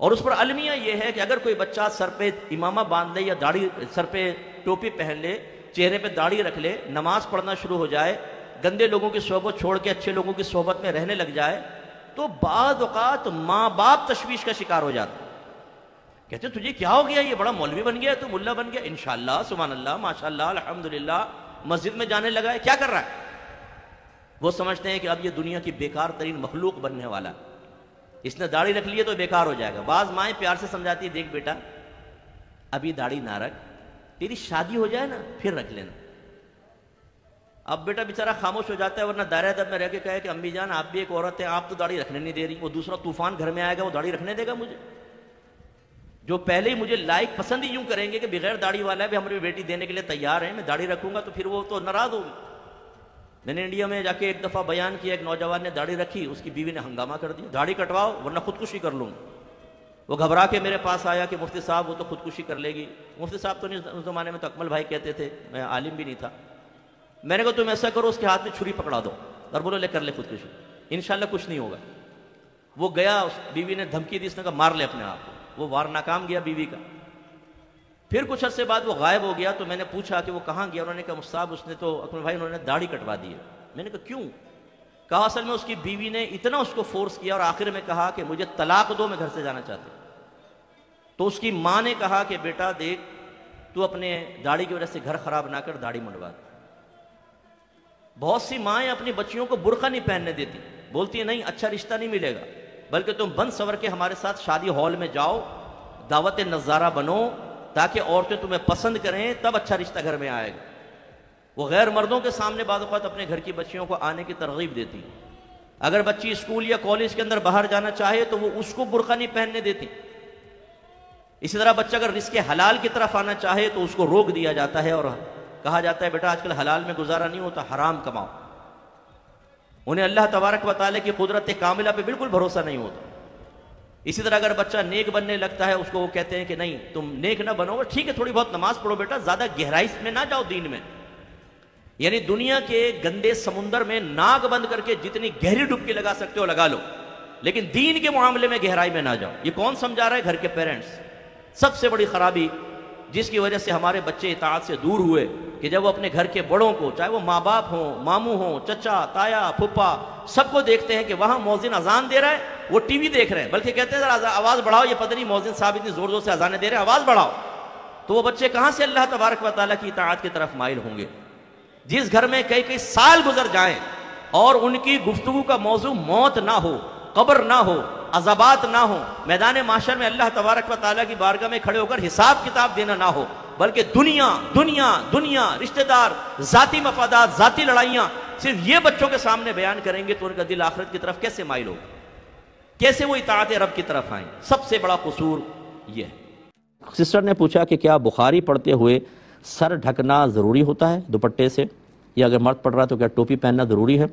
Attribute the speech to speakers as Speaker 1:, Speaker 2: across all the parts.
Speaker 1: और उस पर अलमिया यह है कि अगर कोई बच्चा सर पे इमामा बाँध ले या दाढ़ी, सर पे टोपी पहन ले, चेहरे पे दाढ़ी रख ले, नमाज़ पढ़ना शुरू हो जाए, गंदे लोगों की सोहबत छोड़ के अच्छे लोगों की सोहबत में रहने लग जाए तो बाद माँ बाप तशवीश का शिकार हो जाता कहते तुझे क्या हो गया? ये बड़ा मौलवी बन गया, तू मुल्ला बन गया। इनशाला सुबह अल्लाह माशा अल्हम्दुलिल्लाह, मस्जिद में जाने लगा है, क्या कर रहा है? वो समझते हैं कि अब ये दुनिया की बेकार तरीन मखलूक बनने वाला इसने दाढ़ी रख ली है तो बेकार हो जाएगा। बाज माए प्यार से समझाती है, देख बेटा अभी दाढ़ी ना रख। तेरी शादी हो जाए ना, फिर रख लेना। अब बेटा बेचारा खामोश हो जाता है, वरना दायरा दब में रह के कहे कि अम्मी जान, आप भी एक औरत है, आप तो दाढ़ी रखने नहीं दे रही। वो दूसरा तूफ़ान घर में आएगा, वो दाढ़ी रखने देगा मुझे। जो पहले ही मुझे लाइक पसंद ही यूँ करेंगे कि बगैर दाढ़ी वाला है भी हमारी बेटी देने के लिए तैयार है, मैं दाढ़ी रखूँगा तो फिर वो तो नाराज़ होगी। मैंने इंडिया में जाके एक दफ़ा बयान किया, एक नौजवान ने दाढ़ी रखी, उसकी बीवी ने हंगामा कर दिया। दाढ़ी कटवाओ, वरना खुदकुशी कर लूँगा। वो घबरा के मेरे पास आया कि मुफ्ती साहब, वो तो खुदकुशी कर लेगी। मुफ्ती साहब तो नहीं, उस जमाने में तो अकमल भाई कहते थे, मैं आलिम भी नहीं था। मैंने कहा, तुम ऐसा करो, उसके हाथ में छुरी पकड़ा दो। और बोलो, ले, कर ले खुदकुशी। इनशाला कुछ नहीं होगा। वो गया, उस बीवी ने धमकी दी, उसने कहा, मार ले अपने आप को। वो वार नाकाम गया बीवी का। फिर कुछ अर्से बाद वो गायब हो गया तो मैंने पूछा कि वो कहाँ गया? उन्होंने कहा, मुस्ताब, उसने तो अकमल भाई, उन्होंने दाढ़ी कटवा दी है। मैंने कहा, क्यों? कहा, असल में उसकी बीवी ने इतना उसको फोर्स किया और आखिर में कहा कि मुझे तलाक दो, मैं घर से जाना चाहती तो उसकी माँ ने कहा कि, बेटा, देख, तू अपने दाढ़ी की वजह से घर खराब ना कर, दाढ़ी मंडवा बहुत सी माएँ अपनी बच्चियों को बुरखा नहीं पहनने देती। बोलती है, नहीं अच्छा रिश्ता नहीं मिलेगा, बल्कि तुम बंद सवर के हमारे साथ शादी हॉल में जाओ दावत नज़ारा बनो ताकि औरतें तुम्हें पसंद करें, तब अच्छा रिश्ता घर में आएगा। वो गैर मर्दों के सामने बाद अपने घर की बच्चियों को आने की तरगीब देती। अगर बच्ची स्कूल या कॉलेज के अंदर बाहर जाना चाहे तो वो उसको बुरका नहीं पहनने देती। इसी तरह बच्चा अगर रिस्क हलाल की तरफ़ आना चाहे तो उसको रोक दिया जाता है और कहा जाता है, बेटा, आजकल हलाल में गुजारा नहीं होता, हराम कमाओ। उन्हें अल्लाह तबारक वाले की कुदरत कामिला पे बिल्कुल भरोसा नहीं होता। इसी तरह अगर बच्चा नेक बनने लगता है, उसको वो कहते हैं कि नहीं, तुम नेक ना बनो, ठीक है, थोड़ी बहुत नमाज़ पढ़ो बेटा, ज़्यादा गहराई में ना जाओ दीन में। यानी दुनिया के गंदे समुंदर में नाक बंद करके जितनी गहरी डुबकी लगा सकते हो, लगा लो। लेकिन दीन के मामले में गहराई में ना जाओ। ये कौन समझा रहा है? घर के पेरेंट्स। सबसे बड़ी खराबी जिसकी वजह से हमारे बच्चे इतात से दूर हुए कि जब वो अपने घर के बड़ों को, चाहे वो माँ बाप हों, मामू हों, चचा, ताया फुप्पा सबको देखते हैं कि वहाँ मोजिन अजान दे रहा है, वो टीवी देख रहे हैं। बल्कि कहते हैं आवाज़ बढ़ाओ, ये पता नहीं मोजिन साहब इतनी ज़ोर ज़ोर से अजाने दे रहे हैं, आवाज़ बढ़ाओ। तो वो बच्चे कहाँ से अल्लाह तबारक वाली की इतात की तरफ़ माइल होंगे? जिस घर में कई कई साल गुजर जाए और उनकी गुफ्तु का मौजू मौत ना हो, कब्र ना हो अजाबात ना हो मैदान माशर में अल्लाह तबारक वाली की बारगाह में खड़े होकर हिसाब किताब देना ना हो, बल्कि दुनिया दुनिया दुनिया, रिश्तेदार, जाति मफादात, जाति लड़ाइयाँ, सिर्फ़ ये बच्चों के सामने बयान करेंगे तो उनका दिल आखिरत की तरफ़ कैसे माइल होगा? कैसे वो इतात रब की तरफ़ आए? सबसे बड़ा कसूर ये है। सिस्टर ने पूछा कि क्या बुखारी पढ़ते हुए सर ढकना ज़रूरी होता है दुपट्टे से? या अगर मर्द पढ़ रहा है तो क्या टोपी पहनना ज़रूरी है?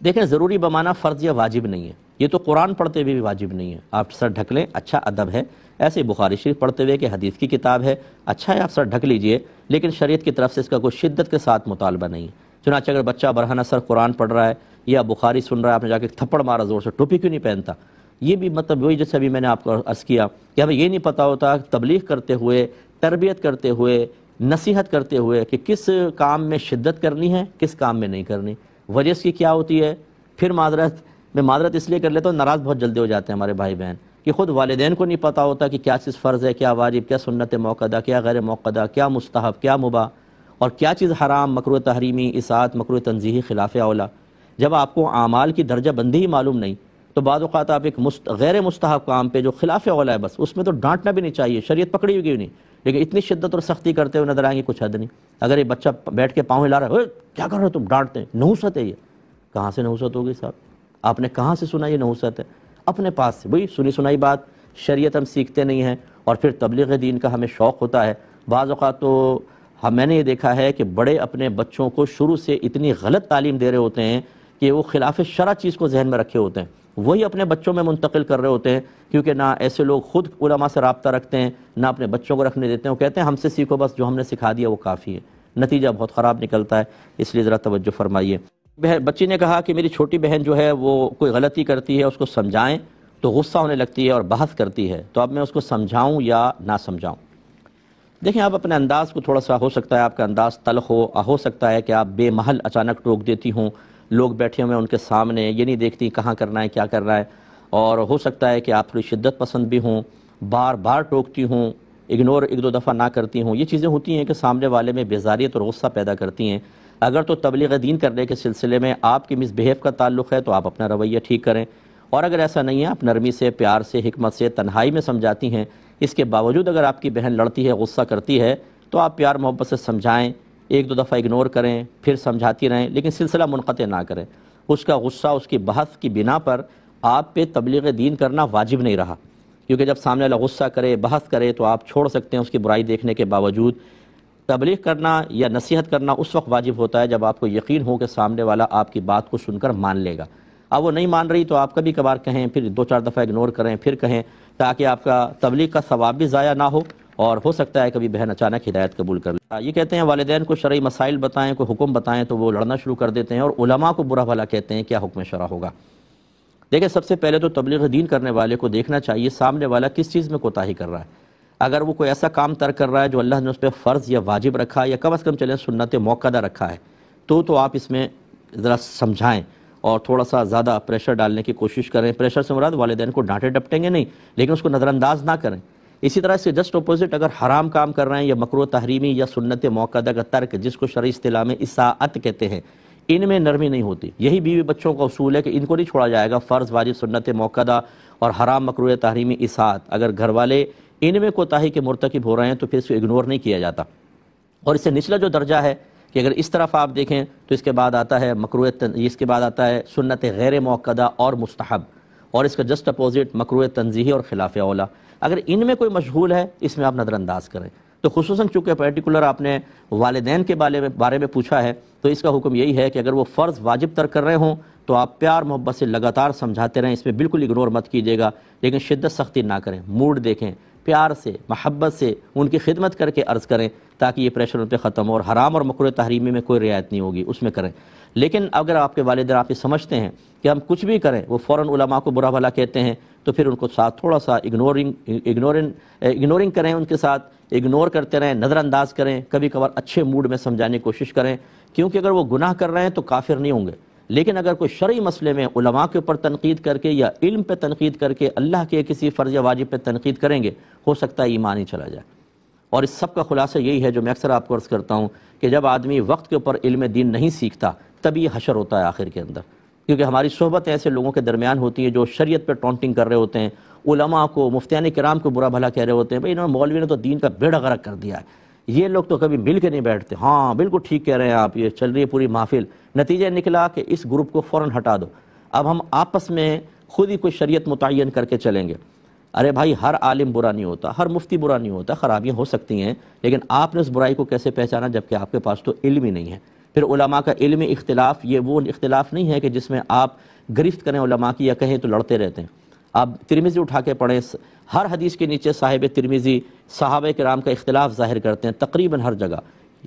Speaker 1: देखें, ज़रूरी बमाना फ़र्ज़ या वाजिब नहीं है। ये तो कुरान पढ़ते हुए भी वाजिब नहीं है। आप सर ढक लें अच्छा अदब है। ऐसे बुखारी शरीफ पढ़ते हुए कि हदीस की किताब है अच्छा है, आप सर ढक लीजिए, लेकिन शरीयत की तरफ़ से इसका कोई शिद्दत के साथ मुतालबा नहीं। है चुनाच अगर बच्चा बरहाना सर कुरान पढ़ रहा है, या बुखारी सुन रहा है, आपने जाके थप्पड़ मारा, ज़ोर से टोपी क्यों नहीं पहनता? ये भी मतलब वही जैसे अभी मैंने आपको अर्ज़ किया कि हमें ये नहीं पता होता तबलीग करते हुए, तरबियत करते हुए, नसीहत करते हुए कि किस काम में शिद्दत करनी है, किस काम में नहीं करनी। वजह इसकी क्या होती है? फिर माजरत मैं माजरत इसलिए कर लेता हूँ नाराज़ बहुत जल्दी हो जाते हैं हमारे भाई बहन कि ख़ुद वालदेन को नहीं पता होता कि क्या चीज़ फ़र्ज़ है क्या वाजिब क्या सुन्नत मौकदा क्या गैर मौकदा क्या मुस्तहब क्या मुबा और क्या चीज़ हराम मकरू तहरीमी इसात मकरू तनजीही खिलाफ अवला जब आपको आमाल की दर्जा बंदी ही मालूम नहीं तो बाद आप एक मुस्त, गैर मुस्तहब काम पे जो खिलाफ अवला है बस उसमें तो डांटना भी नहीं चाहिए शरीयत पकड़ी हुई नहीं? लेकिन इतनी शिद्दत और सख्ती करते हुए नज़र आएँगे कुछ हद नहीं। अगर ये बच्चा बैठ के पाँव हिला रहा है क्या कर रहे हो तुम? डांटते हैं। नहुसत है ये। कहाँ से नहुसत होगी साहब? आपने कहाँ से सुना ये नहुसत? है अपने पास से। वही सुनी सुनाई बात। शरीयत हम सीखते नहीं हैं और फिर तबलीग दीन का हमें शौक़ होता है। बाज़ अवत तो हम, मैंने ये देखा है कि बड़े अपने बच्चों को शुरू से इतनी गलत तालीम दे रहे होते हैं कि वो खिलाफ शरा चीज़ को जहन में रखे होते हैं। वही अपने बच्चों में मुंतकिल कर रहे होते हैं क्योंकि ना ऐसे लोग खुद उलमा से रबता रखते हैं, ना अपने बच्चों को रखने देते हैं। वो कहते हैं, हमसे सीखो बस, जो हमने सिखा दिया वो काफ़ी है। नतीजा बहुत ख़राब निकलता है, इसलिए ज़रा तवज्जो फरमाइए। बहन, बच्ची ने कहा कि मेरी छोटी बहन जो है, वो कोई गलती करती है, उसको समझाएँ तो गुस्सा होने लगती है और बहस करती है। तो अब मैं उसको समझाऊं या ना समझाऊं? देखें आप अपने अंदाज़ को थोड़ा सा, हो सकता है आपका अंदाज़ तलख हो हो सकता है कि आप बेमहल अचानक टोक देती हूँ, लोग बैठे हुए हैं उनके सामने, ये नहीं देखती कहाँ करना है, क्या करना है। और हो सकता है कि आप थोड़ी शिद्दत पसंद भी हों बार बार टोकती हूँ, इग्नोर एक दो दफ़ा ना करती हूँ। ये चीज़ें होती हैं कि सामने वाले में बेजारियत और गुस्सा पैदा करती हैं। अगर तो तबलीग दीन करने के सिलसिले में आपकी मिसबिहेव का ताल्लुक़ है तो आप अपना रवैया ठीक करें। और अगर ऐसा नहीं है, आप नरमी से, प्यार से हमत से, तन्हाई में समझाती हैं, इसके बावजूद अगर आपकी बहन लड़ती है, गुस्सा करती है तो आप प्यार, मोहब्बत से समझाएँ, एक दो दफ़ा इग्नोर करें, फिर समझाती रहें, लेकिन सिलसिला मुनक़ ना करें। उसका गुस्सा, उसकी बहस की बिना पर आप पे तबलीग दीन करना वाजिब नहीं रहा। क्योंकि जब सामने वाला गुस्सा करे, बहस करे तो आप छोड़ सकते हैं उसकी बुराई देखने के बावजूद। तबलीग करना या नसीहत करना उस वक्त वाजिब होता है जब आपको यकीन हो कि सामने वाला आपकी बात को सुनकर मान लेगा। अब वो नहीं मान रही तो आप कभी कभार कहें, फिर दो चार दफ़ा इग्नोर करें, फिर कहें, ताकि आपका तबलीग का सवाब भी ज़ाया ना हो और हो सकता है कभी बहन अचानक हिदायत कबूल कर ले। ये कहते हैं, वालदेन को शरय मसाइल बताएँ, कोई हुक्म बताएँ तो वो लड़ना शुरू कर देते हैं और उलमा को बुरा भला कहते हैं, क्या हुक्म शरा होगा। देखिए, सबसे पहले तो तबलीग दीन करने वाले को देखना चाहिए, सामने वाला किस चीज़ में कोताही कर रहा है। अगर वो कोई ऐसा काम तर्क कर रहा है जो अल्लाह ने उस पर फ़र्ज़ या वाजिब रखा है या कम अज़ कम चलें सुन्नत मौकदा रखा है तो तो आप इसमें ज़रा समझाएँ और थोड़ा सा ज़्यादा प्रेशर डालने की कोशिश करें। प्रेशर से मुराद वालदेन को डांटे डपटेंगे नहीं, लेकिन उसको नज़रअंदाज ना करें। इसी तरह से जस्ट अपोजिट अगर हराम काम कर रहे हैं या मकरू तहरीमी या सुन्नत मौकदा का तर्क, जिसको शरी इस्तेला में इसाअत कहते हैं, इनमें नरमी नहीं होती। यही बीवी बच्चों का असूल है कि इनको नहीं छोड़ा जाएगा फ़र्ज़, वाजिब, सुन्नत मौकदा और हराम, मकरू तहरीमी इसात अगर घर वाले इनमें कोताही के मुरतकब हो रहे हैं तो फिर इसको इग्नोर नहीं किया जाता। और इससे निचला जो दर्जा है, कि अगर इस तरफ़ आप देखें तो इसके बाद आता है मकरू इसके बाद आता है सुन्नत गैर मौकदा और मुस्तहब। और इसका जस्ट अपोजिट मकरू तनजीही और खिलाफ ओला अगर इनमें कोई मशगूल है, इसमें आप नज़रअंदाज करें। तो खसूस चूँकि पर्टिकुलर आपने वालदेन के बारे में बारे में पूछा है तो इसका हुक्म यही है कि अगर वो फ़र्ज़ वाजिब तर कर रहे हों तो आप प्यार मोहब्बत से लगातार समझाते रहें। इसमें बिल्कुल इग्नोर मत कीजिएगा, लेकिन शिद्दत सख्ती ना करें। मूड देखें प्यार से, महब्बत से उनकी खिदमत करके अर्ज़ करें ताकि ये प्रेशर उन पर ख़त्म हो और हराम और मकर तहरीमी में कोई रियायत नहीं होगी, उसमें करें। लेकिन अगर आपके वालद आप ये समझते हैं कि हम कुछ भी करें, वो फ़ौर उलमा को बुरा भला कहते हैं तो फिर उनको साथ थोड़ा सा इग्नोरिंग इग्नोरिंग इग्नोरिंग करें उनके साथ इग्नोर करते रहें, नज़रअंदाज करें कभी कभार अच्छे मूड में समझाने की कोशिश करें, क्योंकि अगर वो गुनाह कर रहे हैं तो काफिर नहीं होंगे। लेकिन अगर कोई शर्य मसले में उलमा के ऊपर तनकीद करके या इल्म पे तनकीद करके अल्लाह के किसी फ़र्ज़ वाजिब पे तनकीद करेंगे, हो सकता है ईमान ही चला जाए। और इस सब का खुलासा यही है जो मैं अक्सर आपको अर्ज़ करता हूँ कि जब आदमी वक्त के ऊपर इल्म दीन नहीं सीखता, तभी हशर होता है आखिर के अंदर। क्योंकि हमारी सोहबत ऐसे लोगों के दरमियान होती है जो शरीयत पर टॉन्टिंग कर रहे होते हैं, उलमा को मुफ्तियान कराम को बुरा भला कह रहे होते हैं, भाई इन्होंने मौलवी ने तो दीन का बेड़ा गर्क कर दिया है। ये लोग तो कभी मिल के नहीं बैठते। हाँ बिल्कुल ठीक कह रहे हैं आप, ये चल रही है पूरी महफिल नतीजा निकला कि इस ग्रुप को फ़ौरन हटा दो। अब हम आपस में खुद ही कोई शरीयत मुतन करके चलेंगे। अरे भाई, हर आलिम बुरा नहीं होता, हर मुफ्ती बुरा नहीं होता, ख़राबियाँ हो सकती हैं, लेकिन आपने उस बुराई को कैसे पहचाना जबकि आपके पास तो इल्म ही नहीं है? फिर उलमा का इल्म इख्तलाफ, ये वो इख्तलाफ नहीं है कि जिसमें आप गिरफ्त करें उलमा की या कहें तो लड़ते रहते हैं। आप तिरमिज़ी उठा के पढ़ें, हर हदीस के नीचे साहिब तिरमिज़ी साहब कराम का इख्तलाफ ज़ाहिर करते हैं, तकरीबन हर जगह।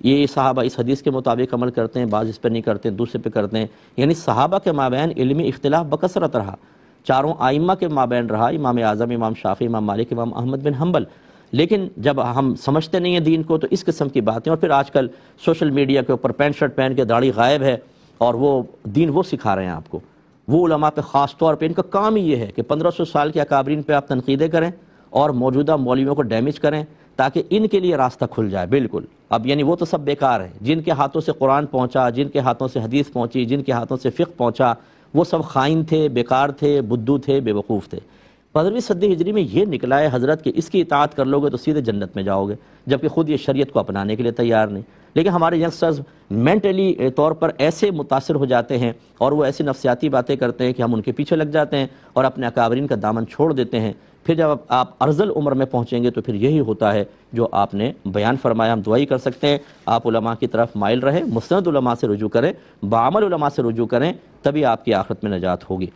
Speaker 1: ये सहाबा इस हदीस के मुताबिक अमल करते हैं, बाज़ इस पर नहीं करते, दूसरे पे करते हैं। यानी सहाबा के माबैन इलमी इख्तलाफ बकसरत रहा। चारों आइम्मा के माबैन रहा, इमाम आज़म, इमाम शाफी, इमाम मालिक, इमाम अहमद बिन हम्बल लेकिन जब हम समझते नहीं हैं दीन को तो इस किस्म की बातें, और फिर आजकल सोशल मीडिया के ऊपर पैंट शर्ट पहन के दाढ़ी गायब है, और वो दीन वो सिखा रहे हैं आपको। वो उलमा पे ख़ास तौर पर इनका काम ही ये है कि पंद्रह सौ साल के अकाबरीन पर आप तनकीदें करें और मौजूदा मौलवियों को डैमेज करें ताकि इनके लिए रास्ता खुल जाए। बिल्कुल। अब यानी वो तो सब बेकार है। जिनके हाथों से कुरान पहुँचा, जिनके हाथों से हदीस पहुँची, जिनके हाथों से फ़िक पहुँचा, वो सब खाइन थे, बेकार थे, बुद्धू थे, बेवकूफ़ थे। पंद्रहवीं सदी हिजरी में ये निकला है, हज़रत कि इसकी इतात कर लोगे तो सीधे जन्नत में जाओगे, जबकि खुद ये शरीयत को अपनाने के लिए तैयार नहीं। लेकिन हमारे यंगस्टर्स मेंटली तौर पर ऐसे मुतासर हो जाते हैं और वो ऐसी नफसियाती बातें करते हैं कि हम उनके पीछे लग जाते हैं और अपने अकाबरीन का दामन छोड़ देते हैं। फिर जब आप अर्जल उम्र में पहुँचेंगे तो फिर यही होता है जो आपने बयान फरमाया। हम दुआई कर सकते हैं, आप उलमा की तरफ़ माइल रहें मुस्ंद से रुजू करें, बामल उलमा से रुजू करें, तभी आपकी आखिरत में नजात होगी।